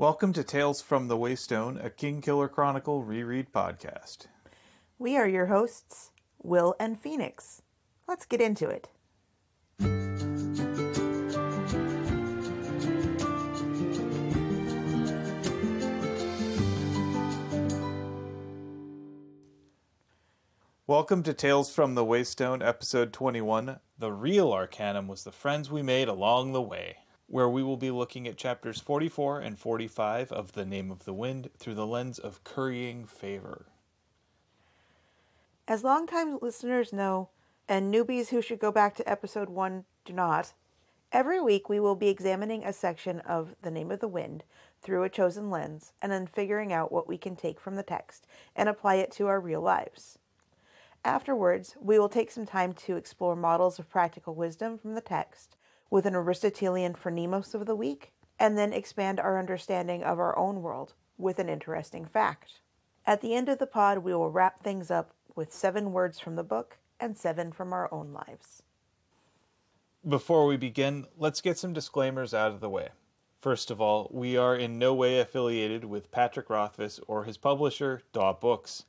Welcome to Tales from the Waystone, a Kingkiller Chronicle reread podcast. We are your hosts, Will and Phoenix. Let's get into it. Welcome to Tales from the Waystone, episode 21. The real Arcanum was the friends we made along the way, where we will be looking at chapters 44 and 45 of The Name of the Wind through the lens of currying favor. As longtime listeners know, and newbies who should go back to episode 1 do not, every week we will be examining a section of The Name of the Wind through a chosen lens and then figuring out what we can take from the text and apply it to our real lives. Afterwards, we will take some time to explore models of practical wisdom from the text with an Aristotelian phronimos of the week, and then expand our understanding of our own world with an interesting fact. At the end of the pod, we will wrap things up with seven words from the book and seven from our own lives. Before we begin, let's get some disclaimers out of the way. First of all, we are in no way affiliated with Patrick Rothfuss or his publisher, Daw Books.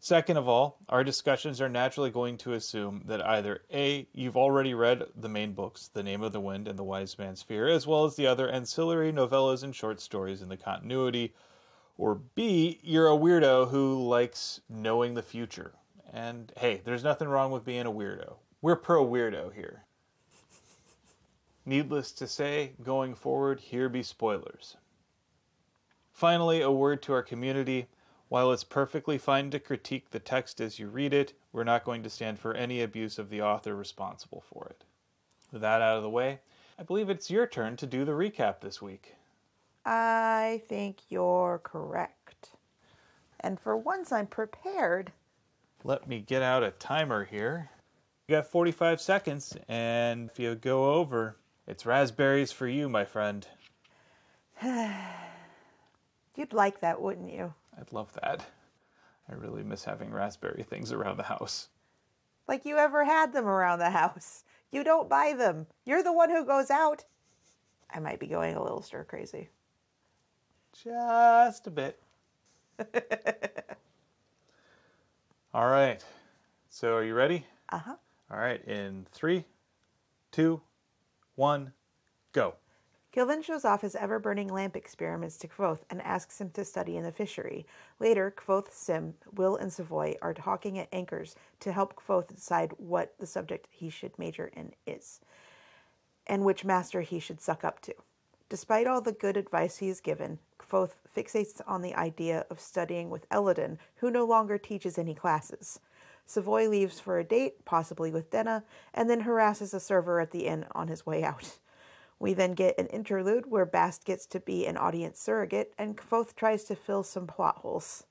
Second of all, our discussions are naturally going to assume that either A, you've already read the main books, The Name of the Wind and The Wise Man's Fear, as well as the other ancillary novellas and short stories in the continuity, or B, you're a weirdo who likes knowing the future. And hey, there's nothing wrong with being a weirdo. We're pro weirdo here. Needless to say, going forward, here be spoilers. Finally, a word to our community. While it's perfectly fine to critique the text as you read it, we're not going to stand for any abuse of the author responsible for it. With that out of the way, I believe it's your turn to do the recap this week. I think you're correct. And for once, I'm prepared. Let me get out a timer here. You got 45 seconds, and if you go over, it's raspberries for you, my friend. You'd like that, wouldn't you? I'd love that. I really miss having raspberry things around the house. Like you ever had them around the house. You don't buy them. You're the one who goes out. I might be going a little stir crazy. Just a bit. All right. So are you ready? Uh huh. All right. In three, two, one, go. Kilvin shows off his ever burning lamp experiments to Kvothe and asks him to study in the fishery. Later, Kvothe, Sim, Will, and Sovoy are talking at Anker's to help Kvothe decide what the subject he should major in is, and which master he should suck up to. Despite all the good advice he is given, Kvothe fixates on the idea of studying with Elodin, who no longer teaches any classes. Sovoy leaves for a date, possibly with Denna, and then harasses a server at the inn on his way out. We then get an interlude where Bast gets to be an audience surrogate, and Kvothe tries to fill some plot holes.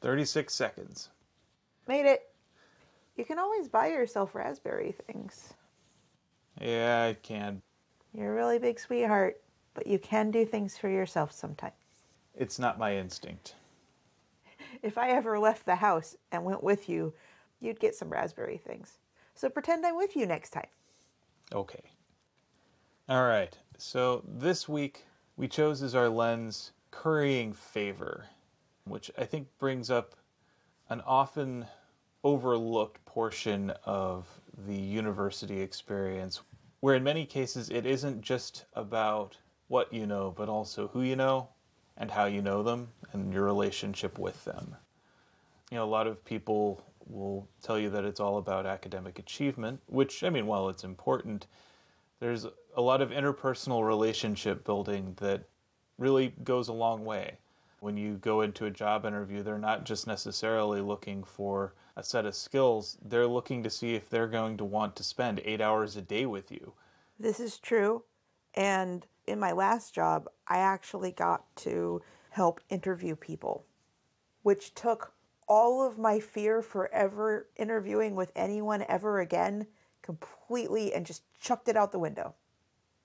36 seconds. Made it. You can always buy yourself raspberry things. Yeah, I can. You're a really big sweetheart, but you can do things for yourself sometimes. It's not my instinct. If I ever left the house and went with you, you'd get some raspberry things. So pretend I'm with you next time. Okay. All right. So this week we chose as our lens currying favor, which I think brings up an often overlooked portion of the university experience, where in many cases it isn't just about what you know, but also who you know and how you know them and your relationship with them. You know, a lot of people will tell you that it's all about academic achievement, which, I mean, while it's important, there's a lot of interpersonal relationship building that really goes a long way. When you go into a job interview, they're not just necessarily looking for a set of skills, they're looking to see if they're going to want to spend eight hours a day with you. This is true. And in my last job, I actually got to help interview people, which took all of my fear for ever interviewing with anyone ever again completely and just chucked it out the window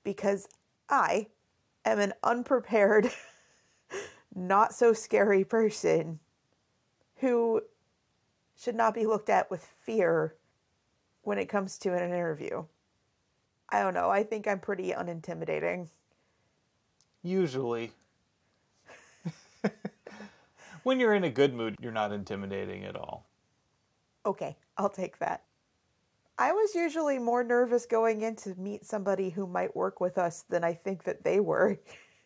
because I am an unprepared, not so scary person who should not be looked at with fear when it comes to an interview. I don't know. I think I'm pretty unintimidating. Usually, When you're in a good mood, you're not intimidating at all. Okay, I'll take that. I was usually more nervous going in to meet somebody who might work with us than I think that they were,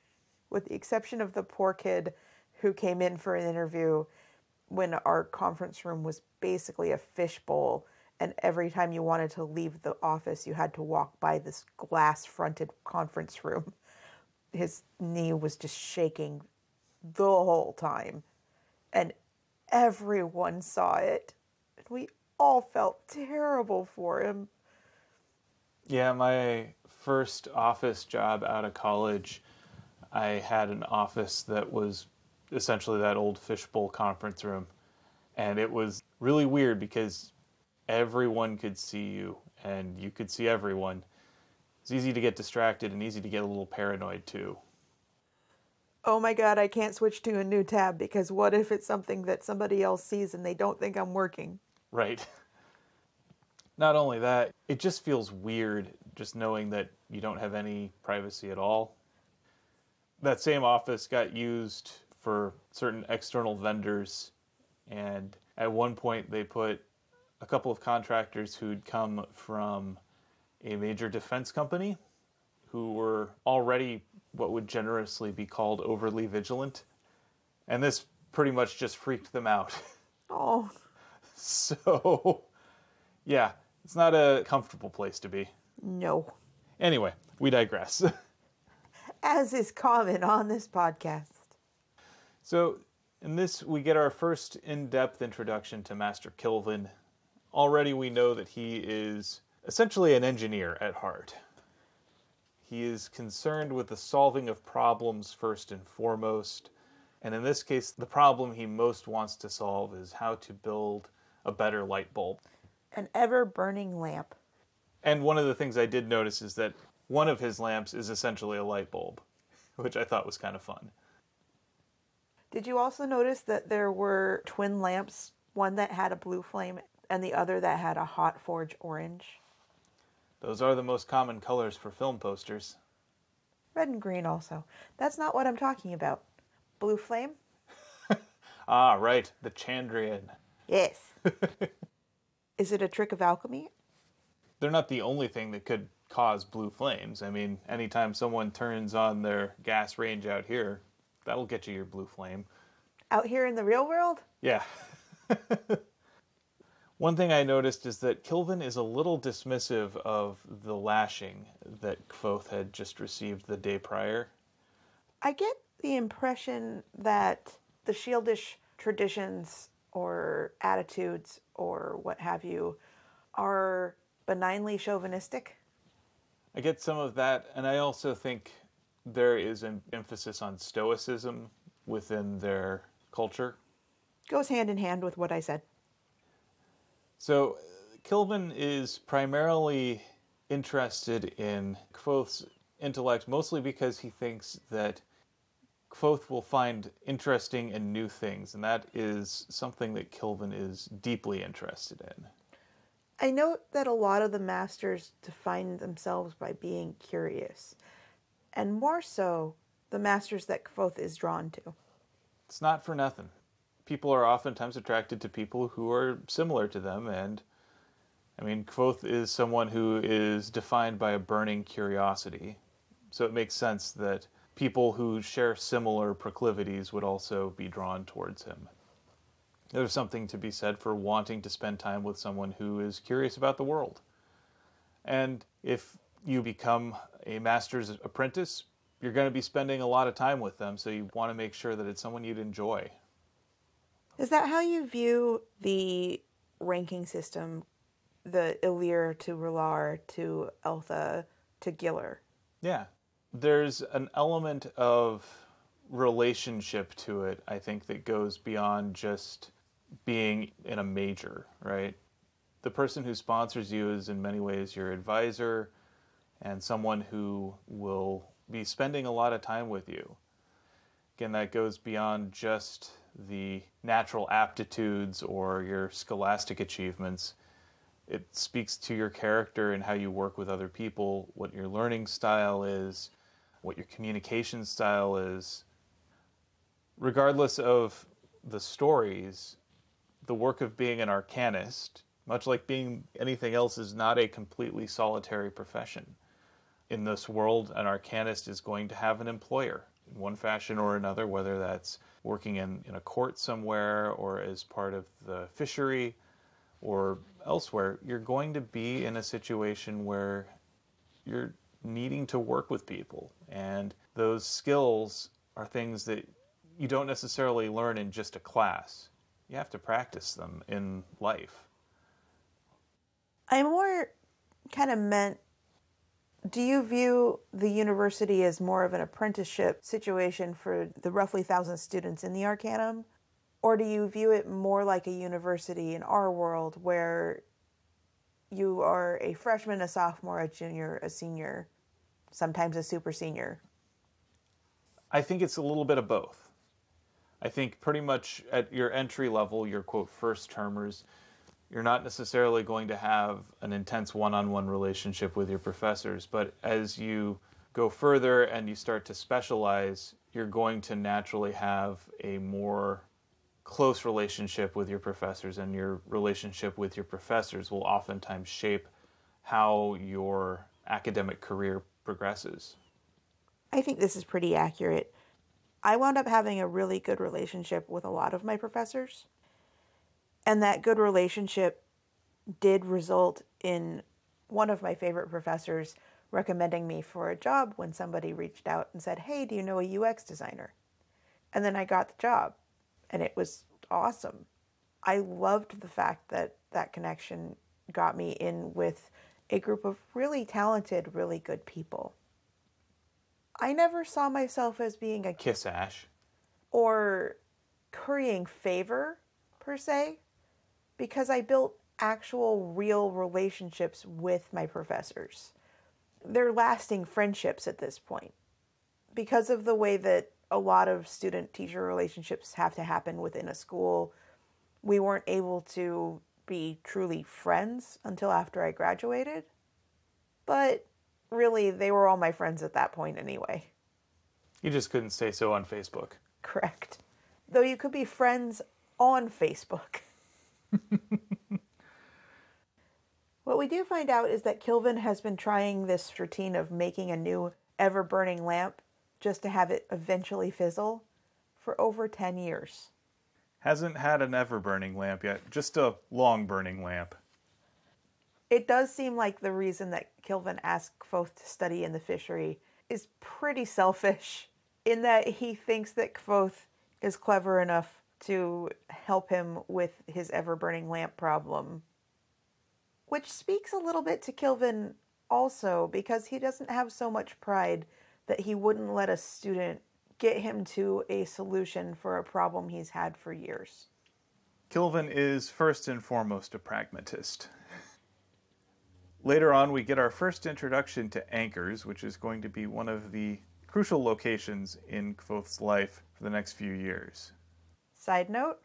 with the exception of the poor kid who came in for an interview when our conference room was basically a fishbowl. And every time you wanted to leave the office, you had to walk by this glass fronted conference room. His knee was just shaking the whole time. And everyone saw it. And we all felt terrible for him. Yeah, my first office job out of college, I had an office that was essentially that old fishbowl conference room. And it was really weird because everyone could see you and you could see everyone. It's easy to get distracted and easy to get a little paranoid too. Oh my god, I can't switch to a new tab because what if it's something that somebody else sees and they don't think I'm working? Right. Not only that, it just feels weird just knowing that you don't have any privacy at all. That same office got used for certain external vendors, and at one point they put a couple of contractors who'd come from a major defense company who were already what would generously be called overly vigilant. And this pretty much just freaked them out. Oh, So, yeah, it's not a comfortable place to be. no. Anyway, we digress. As is common on this podcast. so, in this, we get our first in depth introduction to Master Kilvin. Already, we know that he is essentially an engineer at heart. He is concerned with the solving of problems first and foremost. And in this case, the problem he most wants to solve is how to build a better light bulb. An ever burning lamp. And one of the things I did notice is that one of his lamps is essentially a light bulb, which I thought was kind of fun. Did you also notice that there were twin lamps, one that had a blue flame and the other that had a hot forge orange? Those are the most common colors for film posters. Red and green also. That's not what I'm talking about. Blue flame? Ah, right, the Chandrian. Yes. Is it a trick of alchemy? They're not the only thing that could cause blue flames. I mean, anytime someone turns on their gas range out here, that'll get you your blue flame. Out here in the real world? Yeah. One thing I noticed is that Kilvin is a little dismissive of the lashing that Kvothe had just received the day prior. I get the impression that the Cealdish traditions or attitudes or what have you are benignly chauvinistic. I get some of that, and I also think there is an emphasis on stoicism within their culture. Goes hand in hand with what I said. So, Kilvin is primarily interested in Kvothe's intellect, mostly because he thinks that Kvothe will find interesting and new things, and that is something that Kilvin is deeply interested in. I note that a lot of the masters define themselves by being curious, and more so the masters that Kvothe is drawn to. It's not for nothing. People are oftentimes attracted to people who are similar to them, and I mean, Kvothe is someone who is defined by a burning curiosity. So it makes sense that people who share similar proclivities would also be drawn towards him. There's something to be said for wanting to spend time with someone who is curious about the world. And if you become a master's apprentice, you're going to be spending a lot of time with them, so you want to make sure that it's someone you'd enjoy. Is that how you view the ranking system? The E'lir to Re'lar to El'the to Giller? Yeah. There's an element of relationship to it, I think, that goes beyond just being in a major, right? The person who sponsors you is in many ways your advisor and someone who will be spending a lot of time with you. Again, that goes beyond just the natural aptitudes or your scholastic achievements. It speaks to your character and how you work with other people, what your learning style is, what your communication style is. Regardless of the stories, the work of being an arcanist, much like being anything else, is not a completely solitary profession. In this world, an arcanist is going to have an employer in one fashion or another, whether that's working in, in a court somewhere or as part of the fishery or elsewhere. You're going to be in a situation where you're needing to work with people. And those skills are things that you don't necessarily learn in just a class. You have to practice them in life. I more kind of meant do you view the university as more of an apprenticeship situation for the roughly thousand students in the Arcanum? Or do you view it more like a university in our world where you are a freshman, a sophomore, a junior, a senior, sometimes a super senior? I think it's a little bit of both. I think pretty much at your entry level, your quote first termers, you're not necessarily going to have an intense one on one relationship with your professors, but as you go further and you start to specialize, you're going to naturally have a more close relationship with your professors, and your relationship with your professors will oftentimes shape how your academic career progresses. I think this is pretty accurate. I wound up having a really good relationship with a lot of my professors. And that good relationship did result in one of my favorite professors recommending me for a job when somebody reached out and said, Hey, do you know a UX designer? And then I got the job, and it was awesome. I loved the fact that that connection got me in with a group of really talented, really good people. I never saw myself as being a Kiss Ash. or currying favor per se because I built actual real relationships with my professors. They're lasting friendships at this point because of the way that a lot of student teacher relationships have to happen within a school. We weren't able to be truly friends until after I graduated. But really, they were all my friends at that point anyway. You just couldn't say so on Facebook. Correct. Though you could be friends on Facebook. what we do find out is that Kilvin has been trying this routine of making a new ever burning lamp just to have it eventually fizzle for over 10 years. Hasn't had an ever burning lamp yet, just a long burning lamp. It does seem like the reason that Kilvin asked Kvothe to study in the fishery is pretty selfish, in that he thinks that Kvothe is clever enough to help him with his ever burning lamp problem. Which speaks a little bit to Kilvin also, because he doesn't have so much pride that he wouldn't let a student get him to a solution for a problem he's had for years. Kilvin is first and foremost a pragmatist. Later on, we get our first introduction to Anker's, which is going to be one of the crucial locations in Kvothe's life for the next few years. Side note,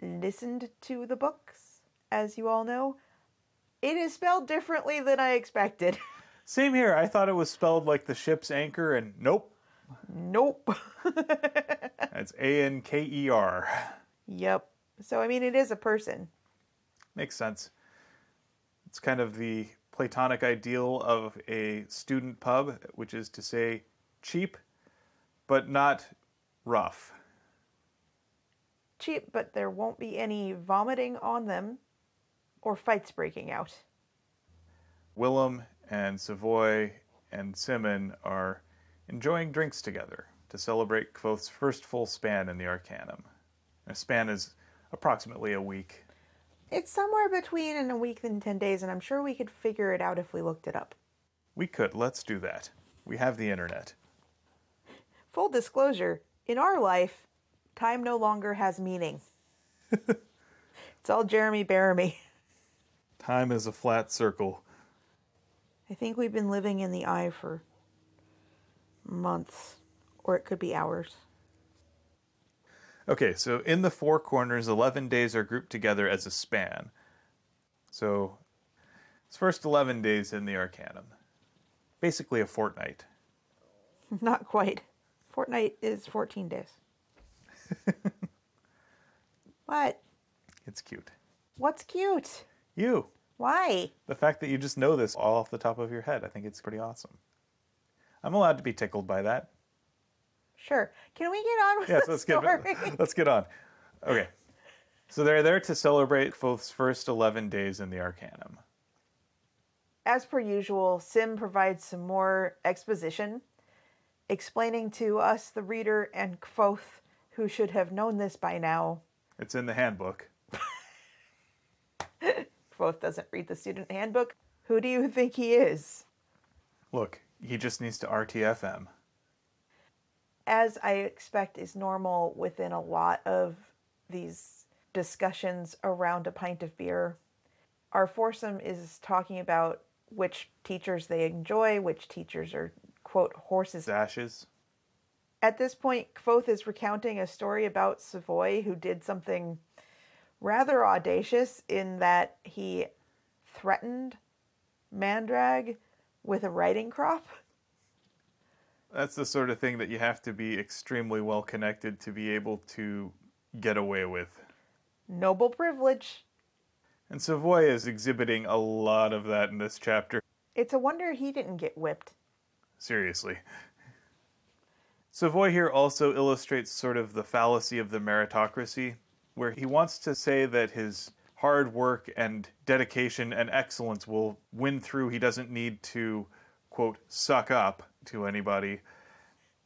listened to the books, as you all know. It is spelled differently than I expected. Same here. I thought it was spelled like the ship's anchor, and nope. Nope. That's A N K E R. yep. So, I mean, it is a person. Makes sense. It's kind of the Platonic ideal of a student pub, which is to say cheap, but not rough. Cheap, but there won't be any vomiting on them or fights breaking out. Wilem and Sovoy and Simmon are enjoying drinks together to celebrate Kvothe's first full span in the Arcanum. A span is approximately a week. It's somewhere between in a week and 10 days, and I'm sure we could figure it out if we looked it up. We could. Let's do that. We have the internet. Full disclosure in our life, time no longer has meaning. it's all Jeremy Bearimy. Time is a flat circle. I think we've been living in the eye for months, or it could be hours. Okay, so in the four corners, 11 days are grouped together as a span. So it's first 11 days in the Arcanum. Basically a fortnight. Not quite. Fortnight is 14 days. What? It's cute. What's cute? You. Why? The fact that you just know this all off the top of your head, I think it's pretty awesome. I'm allowed to be tickled by that. Sure. Can we get on with Yes, the let's story? get let's get on. Okay. So they're there to celebrate Kvothe's first 11 days in the Arcanum. As per usual, Sim provides some more exposition, explaining to us, the reader, and Kvothe, who should have known this by now. It's in the handbook. Kvothe doesn't read the student handbook. Who do you think he is? Look, he just needs to RTFM. As I expect is normal within a lot of these discussions around a pint of beer, our foursome is talking about which teachers they enjoy, which teachers are, quote, horses Ashes. At this point, Kvothe is recounting a story about Sovoy who did something rather audacious in that he threatened Mandrag with a writing crop. That's the sort of thing that you have to be extremely well connected to be able to get away with. Noble privilege. And Sovoy is exhibiting a lot of that in this chapter. It's a wonder he didn't get whipped. Seriously. Sovoy here also illustrates sort of the fallacy of the meritocracy, where he wants to say that his hard work and dedication and excellence will win through. He doesn't need to, quote, suck up to anybody.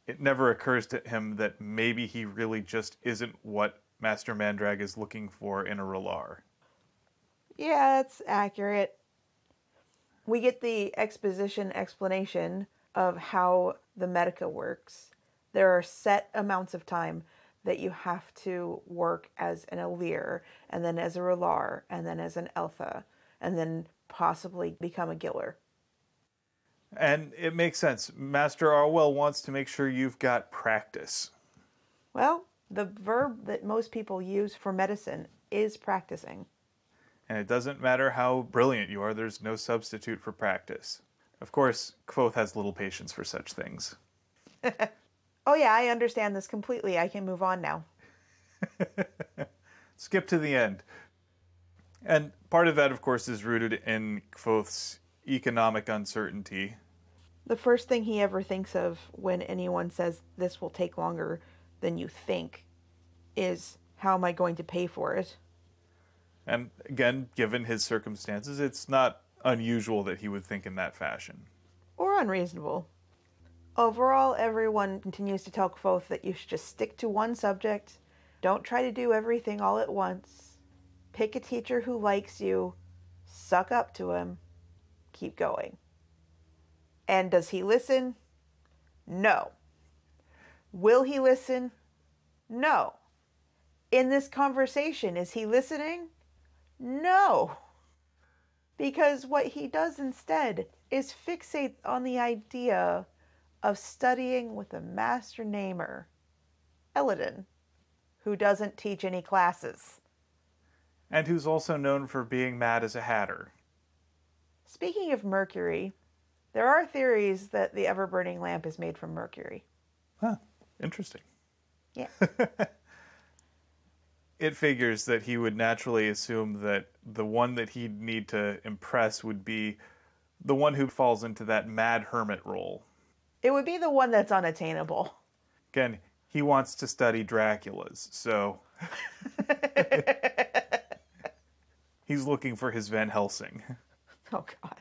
It never occurs to him that maybe he really just isn't what Master Mandrag is looking for in a Re'lar. Yeah, that's accurate. We get the exposition explanation of how the Medica works. There are set amounts of time that you have to work as an E'lir, and then as a Re'lar, and then as an El'the, and then possibly become a Giller. And it makes sense. Master Arwyl wants to make sure you've got practice. Well, the verb that most people use for medicine is practicing. And it doesn't matter how brilliant you are, there's no substitute for practice. Of course, Kvothe has little patience for such things. Oh, yeah, I understand this completely. I can move on now. Skip to the end. And part of that, of course, is rooted in Kvothe's economic uncertainty. The first thing he ever thinks of when anyone says this will take longer than you think is how am I going to pay for it? And again, given his circumstances, it's not unusual that he would think in that fashion. Or unreasonable. Overall, everyone continues to tell Kvothe that you should just stick to one subject. Don't try to do everything all at once. Pick a teacher who likes you. Suck up to him. Keep going. And does he listen? No. Will he listen? No. In this conversation, is he listening? No. Because what he does instead is fixate on the idea of studying with a master namer, Elodin, who doesn't teach any classes. And who's also known for being mad as a hatter. Speaking of mercury, there are theories that the ever burning lamp is made from mercury. Huh, interesting. Yeah. It figures that he would naturally assume that the one that he'd need to impress would be the one who falls into that mad hermit role. It would be the one that's unattainable. Again, he wants to study Dracula's, so he's looking for his Van Helsing. Oh, God.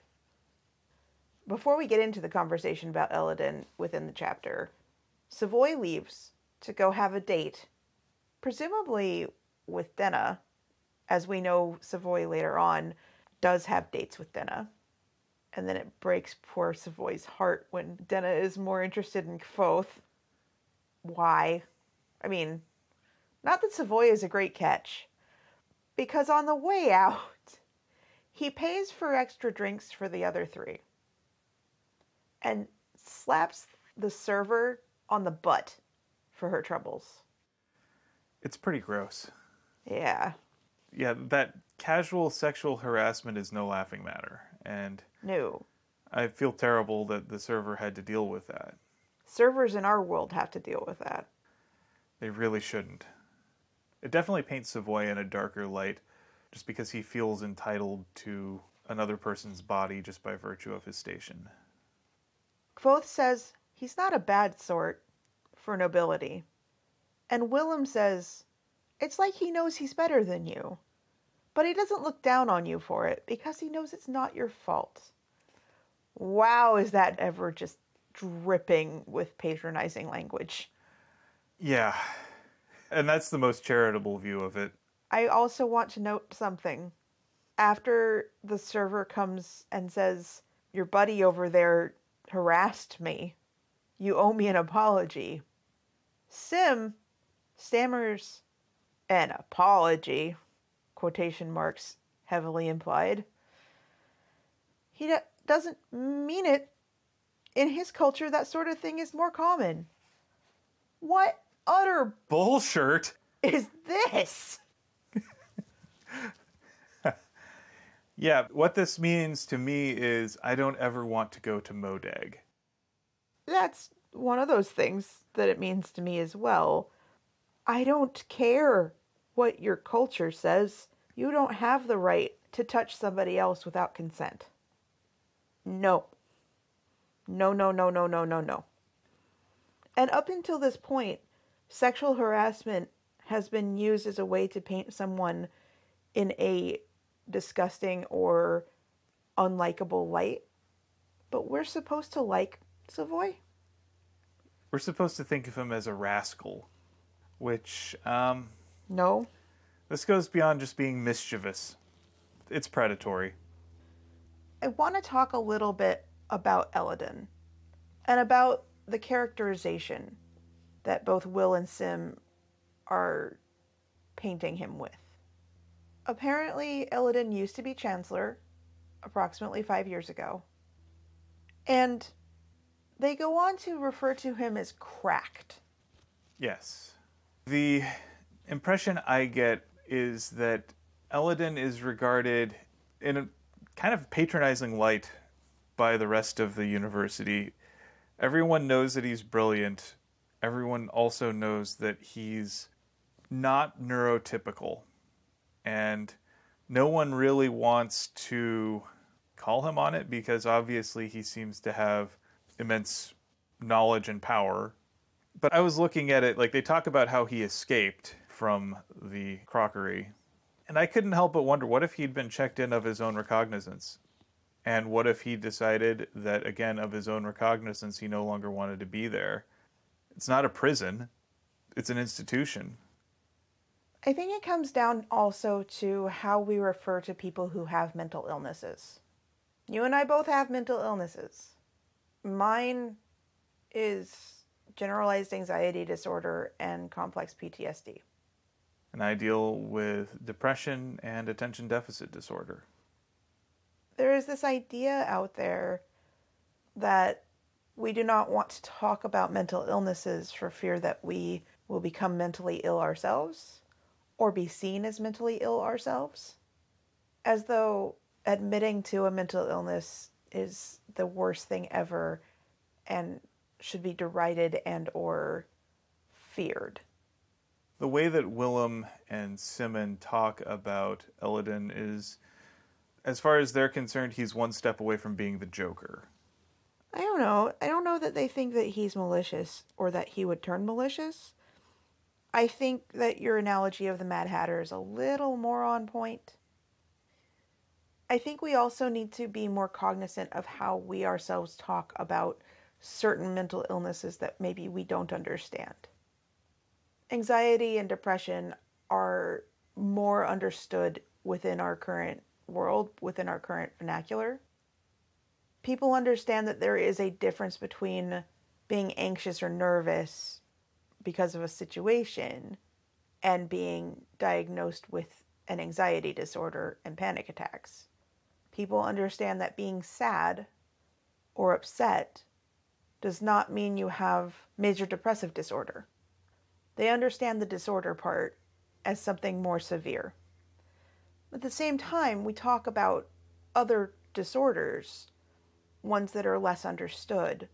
Before we get into the conversation about Elodin within the chapter, Sovoy leaves to go have a date, presumably with Denna. As we know, Sovoy later on does have dates with Denna. And then it breaks poor Sovoy's heart when Denna is more interested in Kvothe. Why? I mean, not that Sovoy is a great catch, because on the way out, he pays for extra drinks for the other three and slaps the server on the butt for her troubles. It's pretty gross. Yeah, Yeah, that casual sexual harassment is no laughing matter, and no. I feel terrible that the server had to deal with that. Servers in our world have to deal with that. They really shouldn't. It definitely paints Sovoy in a darker light just because he feels entitled to another person's body just by virtue of his station. Kvothe says he's not a bad sort for nobility. And Wilem says it's like he knows he's better than you, but he doesn't look down on you for it because he knows it's not your fault. Wow, is that ever just dripping with patronizing language? Yeah. And that's the most charitable view of it. I also want to note something. After the server comes and says, Your buddy over there harassed me, you owe me an apology. Sim stammers an apology, quotation marks heavily implied. He doesn't mean it. In his culture, that sort of thing is more common. What utter bullshit is this? yeah, what this means to me is I don't ever want to go to Modeg. That's one of those things that it means to me as well. I don't care what your culture says. You don't have the right to touch somebody else without consent. No. No, no, no, no, no, no, no. And up until this point, sexual harassment has been used as a way to paint someone in a disgusting or unlikable light. But we're supposed to like Sovoy? We're supposed to think of him as a rascal, which, um. No. This goes beyond just being mischievous, it's predatory. I want to talk a little bit about Elodin and about the characterization that both Will and Sim are painting him with. Apparently, Elodin used to be Chancellor approximately five years ago. And they go on to refer to him as cracked. Yes. The impression I get is that Elodin is regarded in a kind of patronizing light by the rest of the university. Everyone knows that he's brilliant, everyone also knows that he's not neurotypical. And no one really wants to call him on it because obviously he seems to have immense knowledge and power. But I was looking at it, like they talk about how he escaped from the crockery. And I couldn't help but wonder what if he'd been checked in of his own recognizance? And what if he decided that, again, of his own recognizance, he no longer wanted to be there? It's not a prison, it's an institution. I think it comes down also to how we refer to people who have mental illnesses. You and I both have mental illnesses. Mine is generalized anxiety disorder and complex PTSD. And I deal with depression and attention deficit disorder. There is this idea out there that we do not want to talk about mental illnesses for fear that we will become mentally ill ourselves or be seen as mentally ill ourselves. As though admitting to a mental illness is the worst thing ever and should be derided and or feared. The way that Wilem and Simmon talk about Elodin is as far as they're concerned, he's one step away from being the Joker. I don't know. I don't know that they think that he's malicious or that he would turn malicious. I think that your analogy of the Mad Hatter is a little more on point. I think we also need to be more cognizant of how we ourselves talk about certain mental illnesses that maybe we don't understand. Anxiety and depression are more understood within our current world, within our current vernacular people understand that there is a difference between being anxious or nervous because of a situation and being diagnosed with an anxiety disorder and panic attacks. People understand that being sad or upset does not mean you have major depressive disorder. They understand the disorder part as something more severe. At the same time, we talk about other disorders ones that are less understood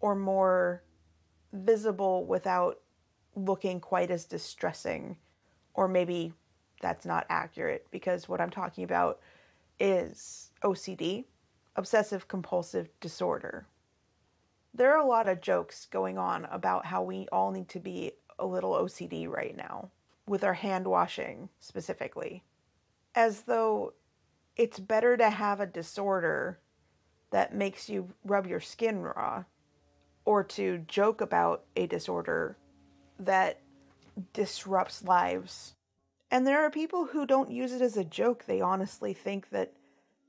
or more visible without looking quite as distressing Or maybe that's not accurate because what I'm talking about is OCD, obsessive compulsive disorder. There are a lot of jokes going on about how we all need to be a little OCD right now, with our hand washing specifically, as though it's better to have a disorder that makes you rub your skin raw or to joke about a disorder that disrupts lives. And there are people who don't use it as a joke. They honestly think that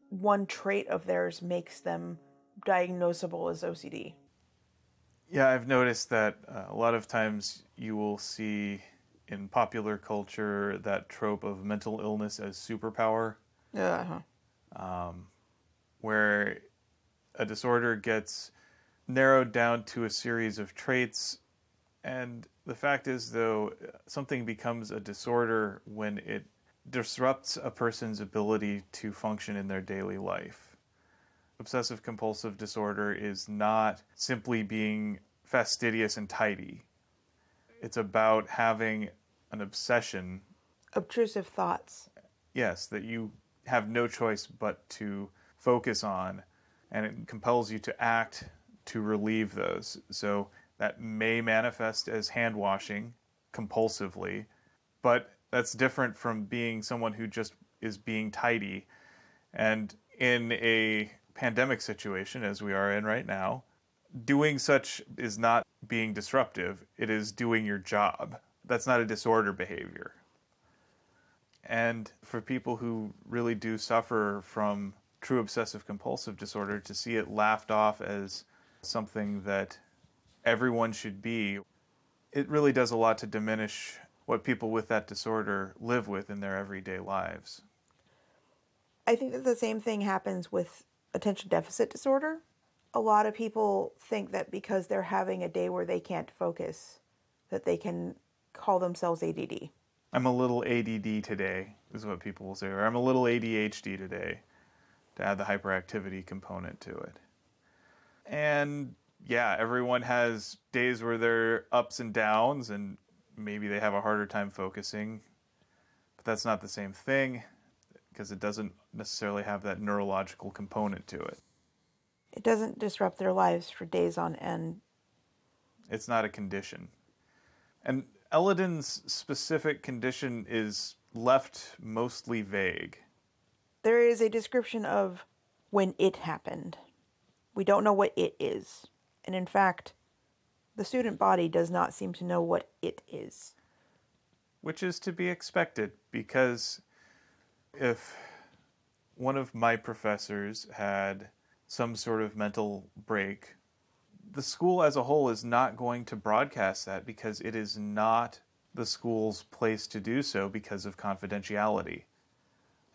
one trait of theirs makes them diagnosable as OCD. Yeah, I've noticed that uh, a lot of times you will see in popular culture that trope of mental illness as superpower. Uh-huh. Um, where a disorder gets narrowed down to a series of traits. And the fact is, though, something becomes a disorder when it disrupts a person's ability to function in their daily life. Obsessive compulsive disorder is not simply being fastidious and tidy, it's about having an obsession. Obtrusive thoughts. Yes, that you have no choice but to focus on, and it compels you to act to relieve those. So that may manifest as hand washing compulsively, but that's different from being someone who just is being tidy. And in a pandemic situation, as we are in right now, doing such is not being disruptive, it is doing your job. That's not a disorder behavior. And for people who really do suffer from true obsessive compulsive disorder, to see it laughed off as something that everyone should be, it really does a lot to diminish what people with that disorder live with in their everyday lives. I think that the same thing happens with attention deficit disorder. A lot of people think that because they're having a day where they can't focus, that they can call themselves ADD. I'm a little ADD today, is what people will say, or I'm a little ADHD today, to add the hyperactivity component to it. And yeah, everyone has days where they're ups and downs, and maybe they have a harder time focusing. But that's not the same thing because it doesn't necessarily have that neurological component to it. It doesn't disrupt their lives for days on end. It's not a condition. And Elodin's specific condition is left mostly vague. There is a description of when it happened. We don't know what it is. And in fact, the student body does not seem to know what it is. Which is to be expected because if one of my professors had some sort of mental break, the school as a whole is not going to broadcast that because it is not the school's place to do so because of confidentiality.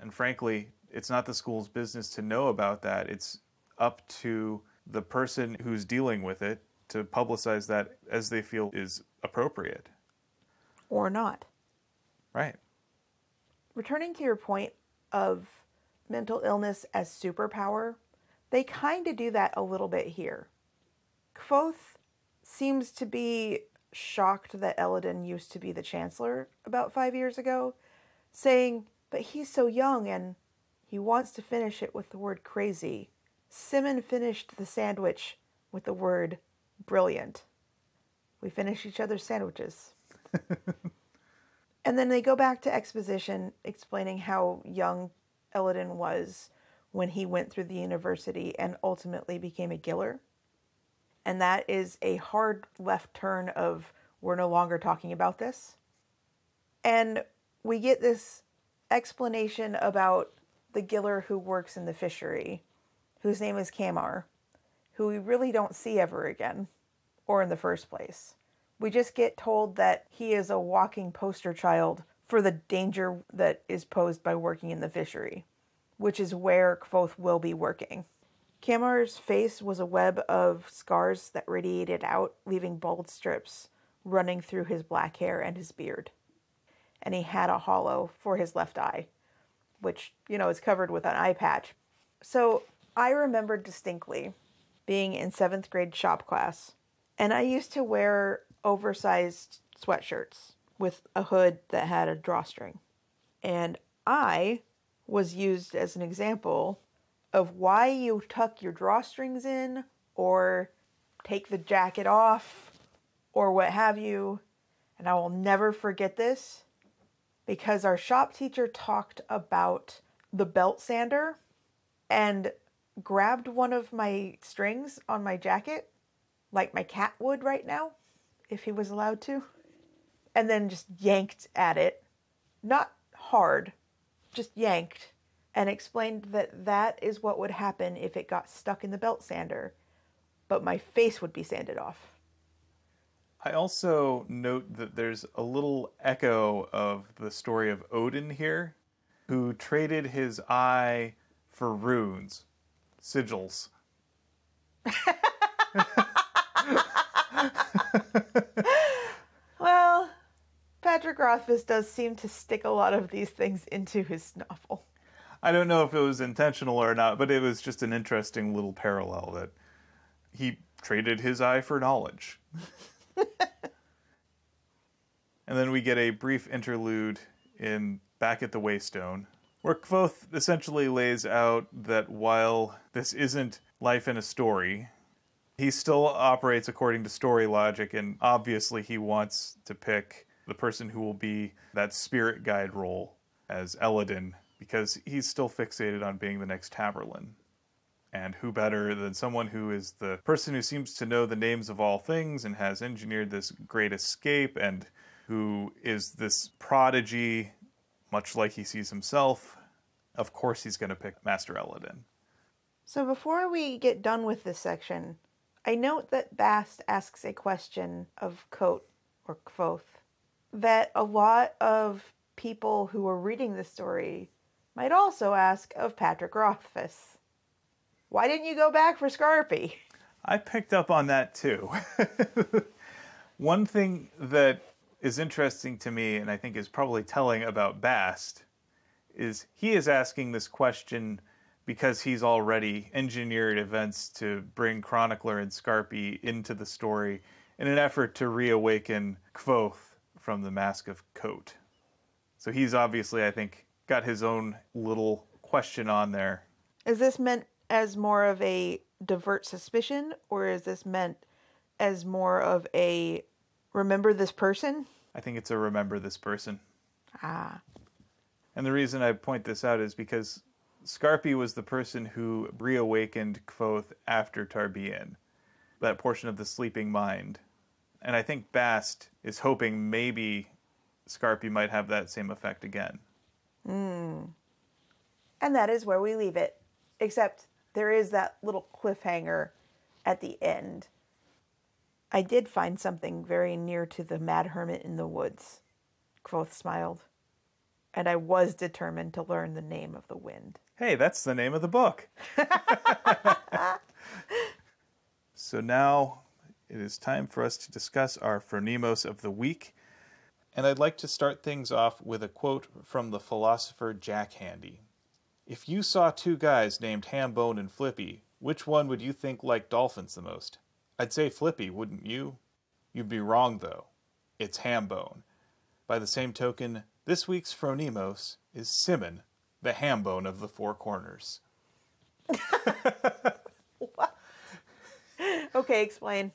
And frankly, it's not the school's business to know about that. It's up to the person who's dealing with it to publicize that as they feel is appropriate. Or not. Right. Returning to your point of mental illness as superpower, they kind of do that a little bit here. Kvothe seems to be shocked that Elodin used to be the chancellor about five years ago, saying, but he's so young and he wants to finish it with the word crazy. Simmon finished the sandwich with the word brilliant. We finish each other's sandwiches. and then they go back to exposition explaining how young Elodin was when he went through the university and ultimately became a Giller. And that is a hard left turn of we're no longer talking about this. And we get this explanation about the Giller who works in the fishery whose name is Kamar, who we really don't see ever again, or in the first place. We just get told that he is a walking poster child for the danger that is posed by working in the fishery, which is where Kvothe will be working. Kamar's face was a web of scars that radiated out, leaving bald strips running through his black hair and his beard. And he had a hollow for his left eye, which, you know, is covered with an eye patch. So I remember distinctly being in seventh grade shop class, and I used to wear oversized sweatshirts with a hood that had a drawstring. And I was used as an example of why you tuck your drawstrings in or take the jacket off or what have you. And I will never forget this because our shop teacher talked about the belt sander and grabbed one of my strings on my jacket, like my cat would right now, if he was allowed to, and then just yanked at it. Not hard, just yanked, and explained that that is what would happen if it got stuck in the belt sander, but my face would be sanded off. I also note that there's a little echo of the story of Odin here, who traded his eye for runes, sigils. Well, Patrick Rothfuss does seem to stick a lot of these things into his novel. I don't know if it was intentional or not, but it was just an interesting little parallel that he traded his eye for knowledge. and then we get a brief interlude in Back at the Waystone, where Kvothe essentially lays out that while this isn't life in a story, he still operates according to story logic, and obviously he wants to pick the person who will be that spirit guide role as Elodin, because he's still fixated on being the next Taborlin. And who better than someone who is the person who seems to know the names of all things and has engineered this great escape and who is this prodigy, much like he sees himself? Of course, he's going to pick Master Elodin. So before we get done with this section, I note that Bast asks a question of Kote or Kvothe that a lot of people who are reading the story might also ask of Patrick Rothfuss. Why didn't you go back for Skarpi? I picked up on that too. One thing that is interesting to me, and I think is probably telling about Bast, is he is asking this question because he's already engineered events to bring Chronicler and Skarpi into the story in an effort to reawaken Kvothe from the Mask of Kote. So he's obviously, I think, got his own little question on there. Is this meant as more of a divert suspicion, or is this meant as more of a remember this person? I think it's a remember this person. Ah. And the reason I point this out is because Skarpi was the person who reawakened Kvothe after Tarbean, that portion of the sleeping mind. And I think Bast is hoping maybe Skarpi might have that same effect again. Hmm. And that is where we leave it. Except there is that little cliffhanger at the end. I did find something very near to the Mad Hermit in the Woods. Kvothe smiled. And I was determined to learn the name of the wind. Hey, that's the name of the book. so now it is time for us to discuss our phronimos of the week. And I'd like to start things off with a quote from the philosopher Jack Handey. If you saw two guys named Hambone and Flippy, which one would you think liked dolphins the most? I'd say Flippy, wouldn't you? You'd be wrong, though. It's Hambone. By the same token, this week's Phronimos is Simmon, the ham bone of the four corners. Okay, explain.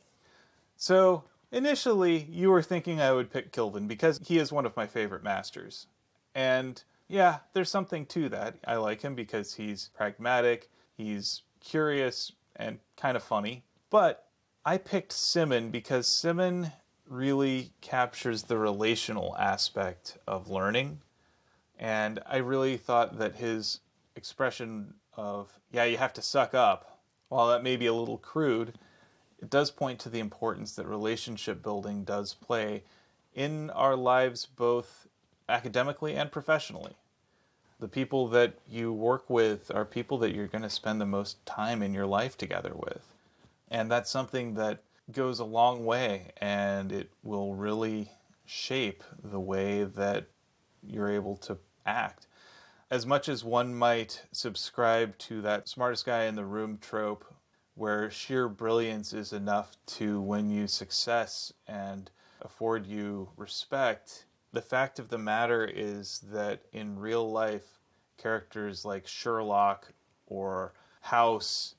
So, initially, you were thinking I would pick Kilvin because he is one of my favorite masters. And yeah, there's something to that. I like him because he's pragmatic, he's curious, and kind of funny. But I picked Simmon because Simmon really captures the relational aspect of learning. And I really thought that his expression of, yeah, you have to suck up, while that may be a little crude, it does point to the importance that relationship building does play in our lives, both academically and professionally. The people that you work with are people that you're going to spend the most time in your life together with. And that's something that goes a long way and it will really shape the way that you're able to act. As much as one might subscribe to that smartest guy in the room trope, where sheer brilliance is enough to win you success and afford you respect, the fact of the matter is that in real life, characters like Sherlock or House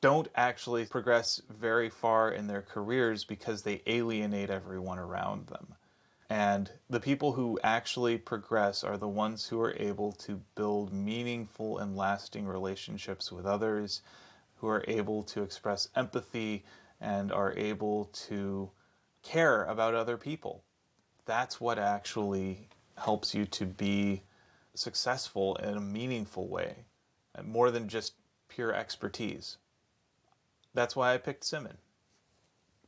don't actually progress very far in their careers because they alienate everyone around them. And the people who actually progress are the ones who are able to build meaningful and lasting relationships with others, who are able to express empathy and are able to care about other people. That's what actually helps you to be successful in a meaningful way, more than just pure expertise. That's why I picked Simmon.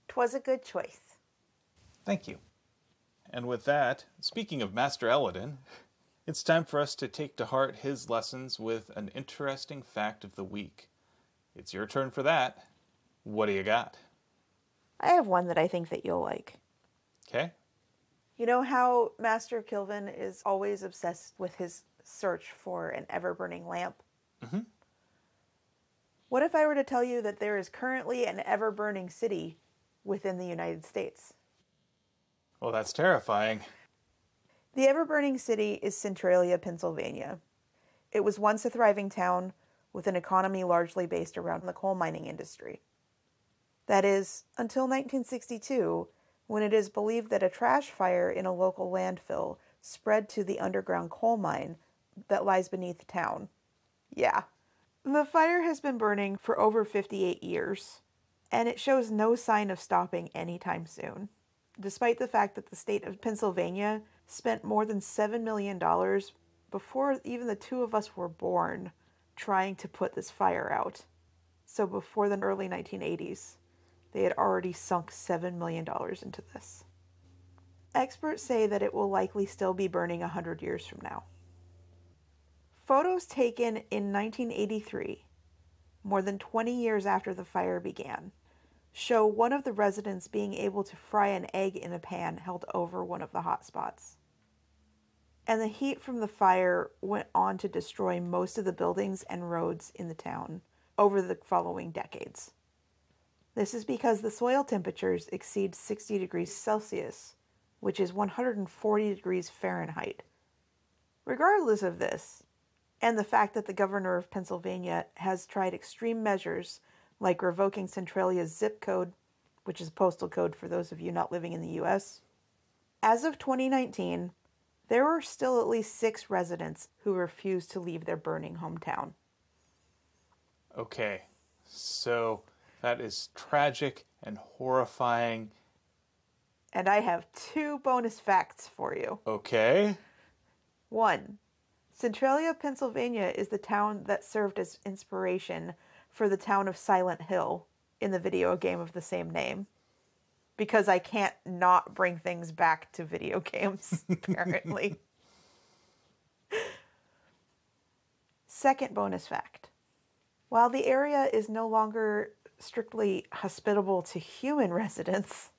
Twas a good choice. Thank you. And with that, speaking of Master Elodin, it's time for us to take to heart his lessons with an interesting fact of the week. It's your turn for that. What do you got? I have one that I think that you'll like. Okay. You know how Master Kilvin is always obsessed with his search for an ever burning lamp? Mm-hmm. What if I were to tell you that there is currently an ever burning city within the United States? Well, that's terrifying. The ever burning city is Centralia, Pennsylvania. It was once a thriving town with an economy largely based around the coal mining industry. That is, until 1962, when it is believed that a trash fire in a local landfill spread to the underground coal mine that lies beneath town. Yeah. The fire has been burning for over 58 years, and it shows no sign of stopping anytime soon despite the fact that the state of Pennsylvania spent more than $7 million before even the two of us were born trying to put this fire out. So before the early 1980s, they had already sunk $7 million into this. Experts say that it will likely still be burning 100 years from now. Photos taken in 1983, more than 20 years after the fire began, show one of the residents being able to fry an egg in a pan held over one of the hot spots. And the heat from the fire went on to destroy most of the buildings and roads in the town over the following decades. This is because the soil temperatures exceed 60 degrees Celsius, which is 140 degrees Fahrenheit. Regardless of this, and the fact that the governor of Pennsylvania has tried extreme measures like revoking Centralia's zip code, which is postal code for those of you not living in the US. As of 2019, there were still at least six residents who refused to leave their burning hometown. Okay, so that is tragic and horrifying. And I have two bonus facts for you. Okay. One, Centralia, Pennsylvania is the town that served as inspiration for the town of Silent Hill in the video game of the same name. Because I can't not bring things back to video games, apparently. Second bonus fact. While the area is no longer strictly hospitable to human residents,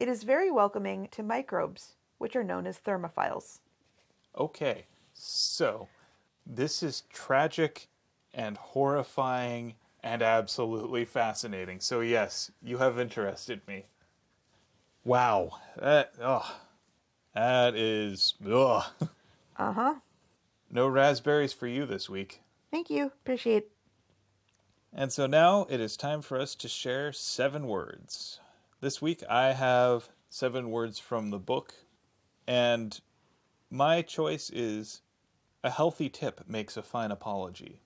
it is very welcoming to microbes, which are known as thermophiles. Okay, so this is tragic and horrifying and absolutely fascinating. So yes, you have interested me. Wow, that oh, that is ugh. Uh huh. No raspberries for you this week. Thank you. Appreciate. And so now it is time for us to share seven words. This week I have seven words from the book, and my choice is a healthy tip makes a fine apology.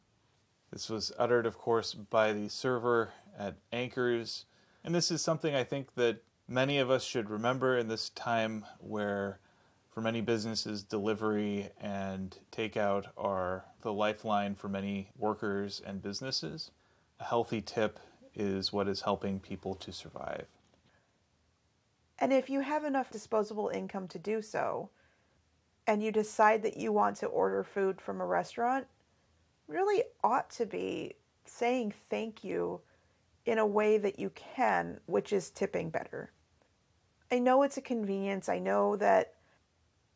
This was uttered, of course, by the server at Anker's. And this is something I think that many of us should remember in this time where, for many businesses, delivery and takeout are the lifeline for many workers and businesses. A healthy tip is what is helping people to survive. And if you have enough disposable income to do so, and you decide that you want to order food from a restaurant, really ought to be saying thank you in a way that you can, which is tipping better. I know it's a convenience. I know that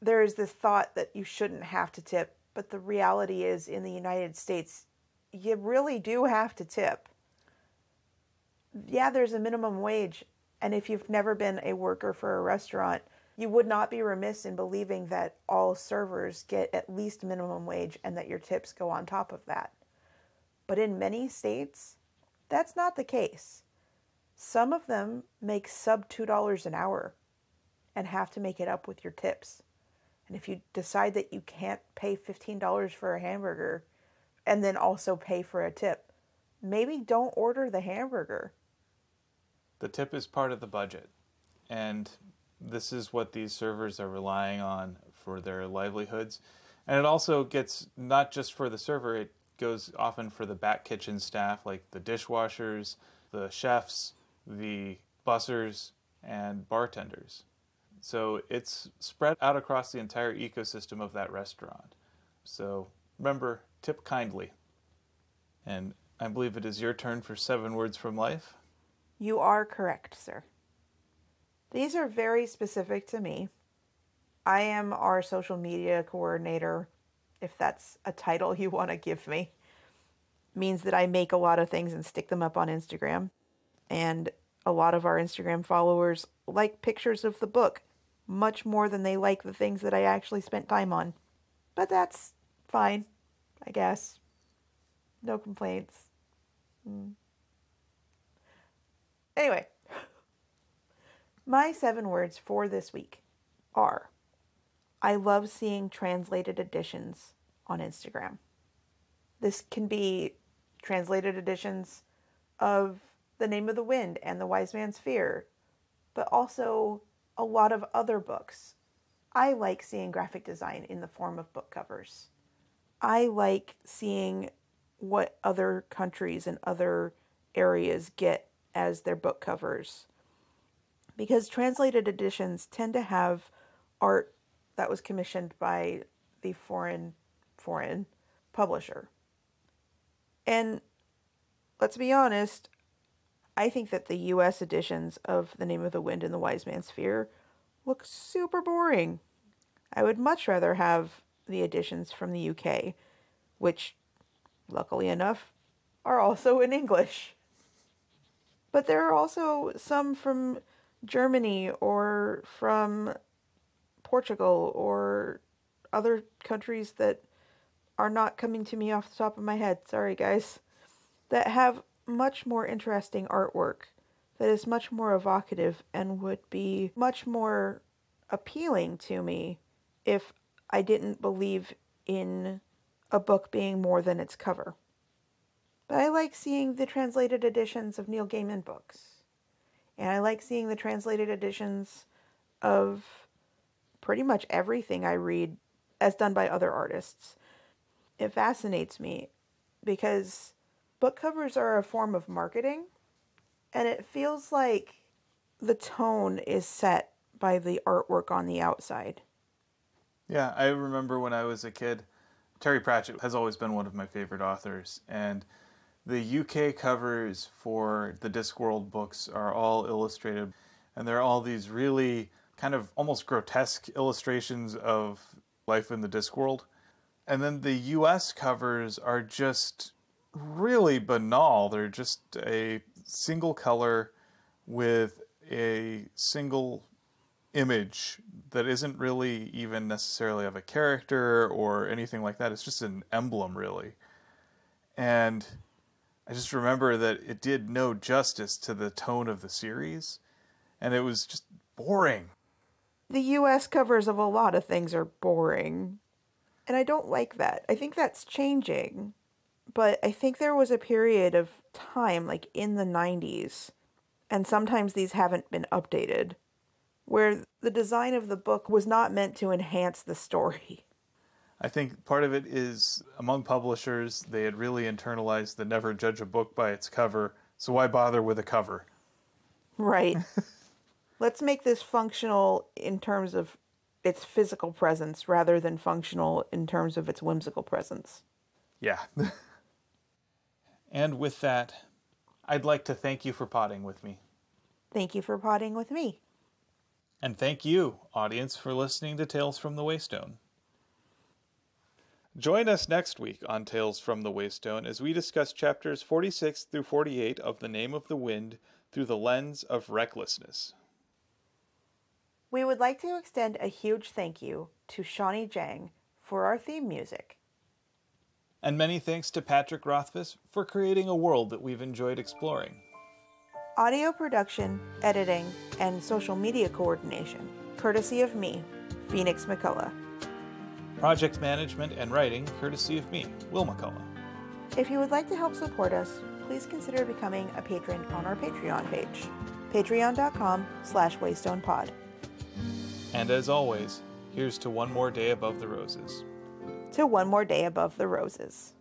there is this thought that you shouldn't have to tip, but the reality is in the United States, you really do have to tip. Yeah, there's a minimum wage, and if you've never been a worker for a restaurant, You would not be remiss in believing that all servers get at least minimum wage and that your tips go on top of that. But in many states, that's not the case. Some of them make sub $2 an hour and have to make it up with your tips. And if you decide that you can't pay $15 for a hamburger and then also pay for a tip, maybe don't order the hamburger. The tip is part of the budget. And this is what these servers are relying on for their livelihoods. And it also gets not just for the server, it goes often for the back kitchen staff, like the dishwashers, the chefs, the bussers, and bartenders. So it's spread out across the entire ecosystem of that restaurant. So remember, tip kindly. And I believe it is your turn for seven words from life. You are correct, sir. These are very specific to me. I am our social media coordinator, if that's a title you want to give me. means that I make a lot of things and stick them up on Instagram. And a lot of our Instagram followers like pictures of the book much more than they like the things that I actually spent time on. But that's fine, I guess. No complaints. Mm. Anyway, my seven words for this week are I love seeing translated editions on Instagram. This can be translated editions of The Name of the Wind and The Wise Man's Fear, but also a lot of other books. I like seeing graphic design in the form of book covers. I like seeing what other countries and other areas get as their book covers because translated editions tend to have art that was commissioned by the foreign foreign publisher. And let's be honest, I think that the US editions of The Name of the Wind and The Wise Man's Fear look super boring. I would much rather have the editions from the UK, which, luckily enough, are also in English. But there are also some from Germany or from Portugal or other countries that are not coming to me off the top of my head. Sorry, guys. That have much more interesting artwork that is much more evocative and would be much more appealing to me if I didn't believe in a book being more than its cover. But I like seeing the translated editions of Neil Gaiman books. And I like seeing the translated editions of pretty much everything I read as done by other artists. It fascinates me because book covers are a form of marketing, and it feels like the tone is set by the artwork on the outside. Yeah, I remember when I was a kid, Terry Pratchett has always been one of my favorite authors, and the UK covers for the Discworld books are all illustrated, and they're all these really kind of almost grotesque illustrations of life in the Discworld. And then the US covers are just really banal. They're just a single color with a single image that isn't really even necessarily of a character or anything like that. It's just an emblem, really. And I just remember that it did no justice to the tone of the series, and it was just boring. The US covers of a lot of things are boring. And I don't like that. I think that's changing. But I think there was a period of time, like in the 90s, and sometimes these haven't been updated, where the design of the book was not meant to enhance the story. I think part of it is among publishers, they had really internalized the never judge a book by its cover, so why bother with a cover? Right. Let's make this functional in terms of its physical presence rather than functional in terms of its whimsical presence. Yeah. and with that, I'd like to thank you for potting with me. Thank you for potting with me. And thank you, audience, for listening to Tales from the Waystone. Join us next week on Tales from the Waystone as we discuss chapters 46 through 48 of The Name of the Wind through the lens of recklessness. We would like to extend a huge thank you to Shawnee Jang for our theme music. And many thanks to Patrick Rothfuss for creating a world that we've enjoyed exploring. Audio production, editing, and social media coordination, courtesy of me, Phoenix McCullough. Project management and writing, courtesy of me, Will McCullough. If you would like to help support us, please consider becoming a patron on our Patreon page, patreon.com slash waystonepod. And as always, here's to one more day above the roses. To one more day above the roses.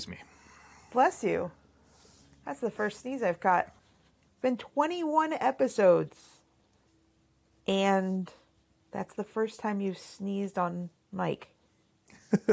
Excuse me. Bless you. That's the first sneeze I've got. Been 21 episodes. And that's the first time you've sneezed on mic.